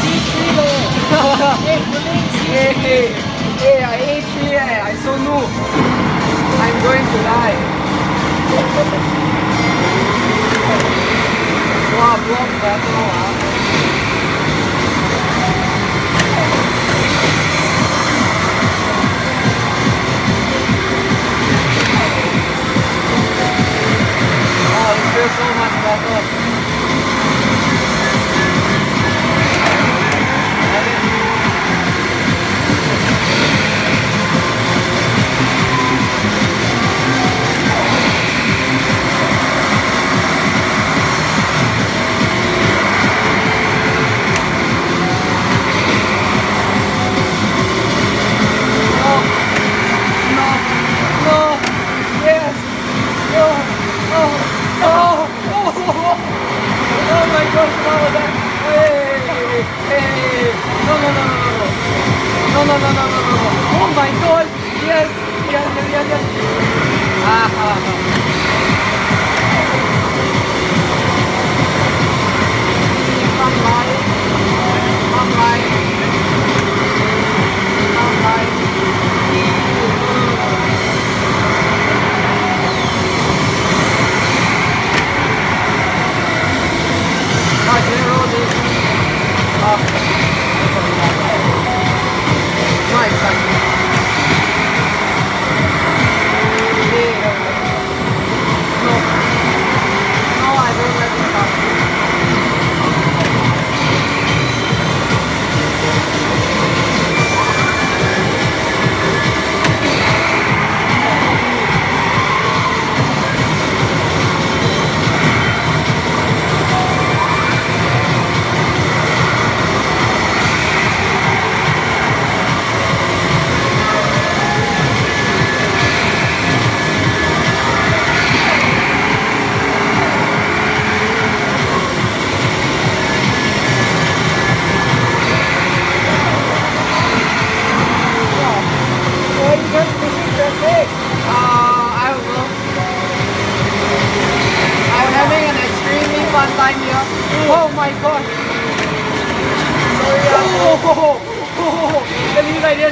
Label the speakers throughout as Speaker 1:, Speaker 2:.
Speaker 1: C3. Hey, C3. Hey, hey, hey, I
Speaker 2: ate here.
Speaker 1: Eh. I so new. I'm going to die. wow, block battle, huh?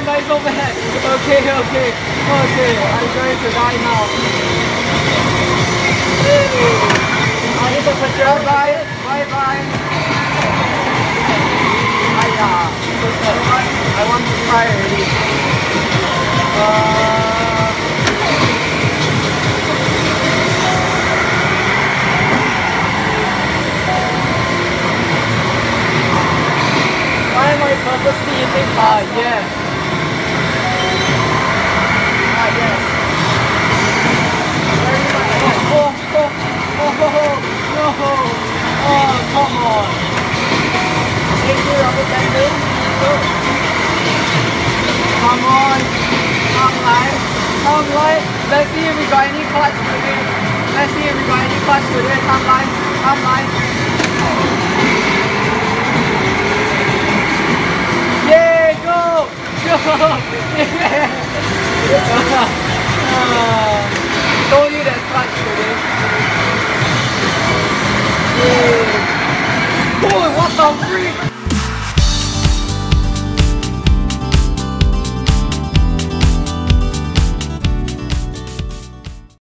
Speaker 1: Okay, okay, okay. I'm going to die now.
Speaker 2: I need to put your
Speaker 1: Bye bye. Bye. I want to cry already. Uh,
Speaker 2: Why am I purposely eating
Speaker 1: ah,
Speaker 2: pasta?
Speaker 1: Let's see if we got any cuts with it. Let's see if we got any cuts with it. Come line, come line. Yay, go! Go! uh, told you that clutch today. Yay! Boy, what the freak!